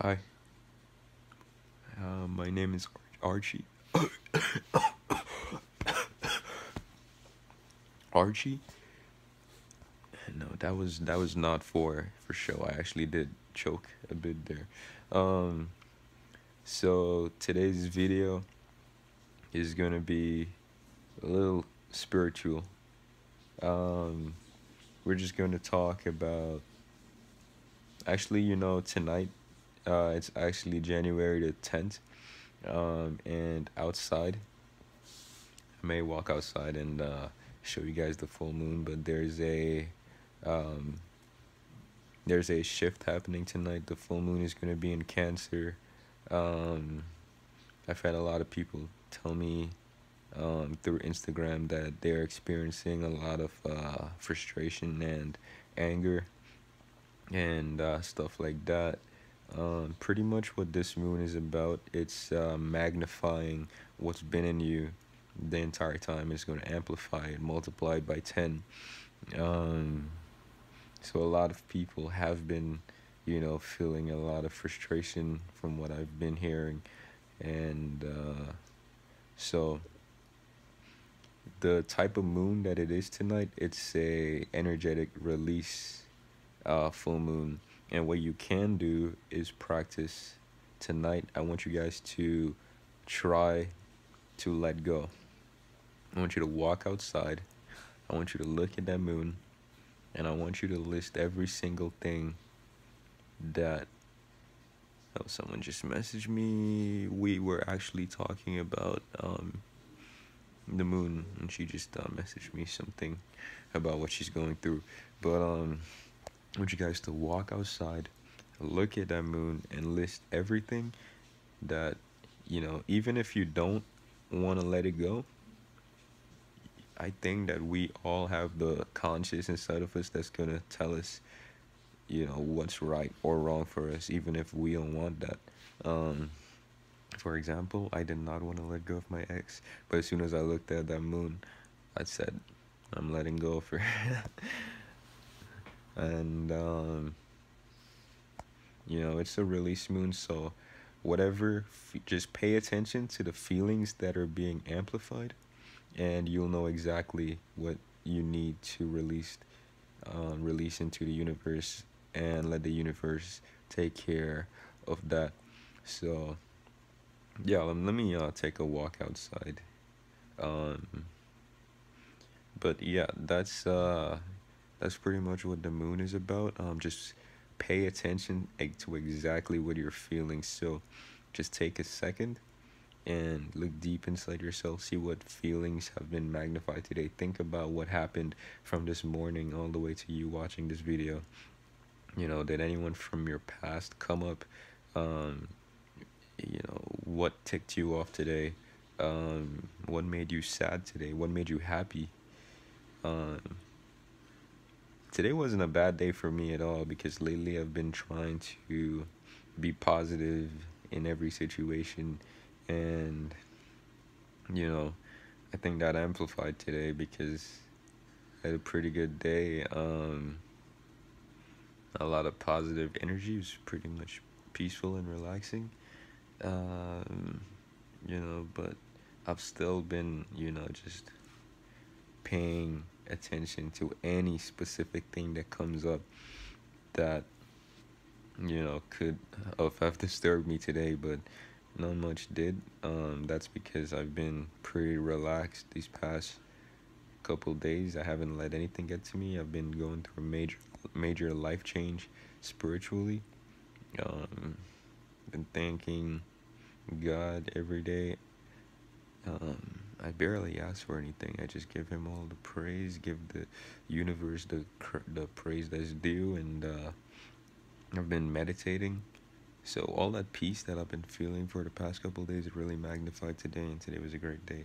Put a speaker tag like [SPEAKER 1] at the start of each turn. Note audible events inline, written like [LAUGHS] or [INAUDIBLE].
[SPEAKER 1] Hi. Uh, my name is Archie. Archie? No, that was that was not for for show. I actually did choke a bit there. Um so today's video is going to be a little spiritual. Um we're just going to talk about actually, you know, tonight uh, it's actually January the 10th. Um, and outside, I may walk outside and uh, show you guys the full moon, but there's a um, there's a shift happening tonight. The full moon is going to be in Cancer. Um, I've had a lot of people tell me um, through Instagram that they're experiencing a lot of uh, frustration and anger and uh, stuff like that. Um, pretty much what this moon is about, it's uh, magnifying what's been in you the entire time. It's going to amplify it, multiply by 10. Um, so a lot of people have been, you know, feeling a lot of frustration from what I've been hearing. And uh, so the type of moon that it is tonight, it's a energetic release uh, full moon and what you can do is practice tonight. I want you guys to try to let go. I want you to walk outside. I want you to look at that moon. And I want you to list every single thing that. Oh, someone just messaged me. We were actually talking about um, the moon, and she just uh, messaged me something about what she's going through. But um, I want you guys to walk outside, look at that moon, and list everything that, you know, even if you don't want to let it go, I think that we all have the conscious inside of us that's going to tell us, you know, what's right or wrong for us, even if we don't want that. Um, for example, I did not want to let go of my ex, but as soon as I looked at that moon, I said, I'm letting go of her. [LAUGHS] and um, you know it's a release moon so whatever just pay attention to the feelings that are being amplified and you'll know exactly what you need to release um, release into the universe and let the universe take care of that. So yeah let me uh, take a walk outside. Um, but yeah that's uh that's pretty much what the moon is about. Um, just pay attention to exactly what you're feeling. So just take a second and look deep inside yourself. See what feelings have been magnified today. Think about what happened from this morning all the way to you watching this video. You know, did anyone from your past come up? Um, you know, what ticked you off today? Um, what made you sad today? What made you happy? Um, today wasn't a bad day for me at all because lately I've been trying to be positive in every situation and you know I think that amplified today because I had a pretty good day. Um a lot of positive energy was pretty much peaceful and relaxing. Um you know but I've still been you know just paying attention to any specific thing that comes up that you know could have disturbed me today but not much did. Um that's because i've been pretty relaxed these past couple days. I haven't let anything get to me. I've been going through a major major life change spiritually. Um been thanking god every day. Um I barely ask for anything. I just give him all the praise, give the universe the the praise that's due, and uh, I've been meditating. So all that peace that I've been feeling for the past couple days really magnified today, and today was a great day.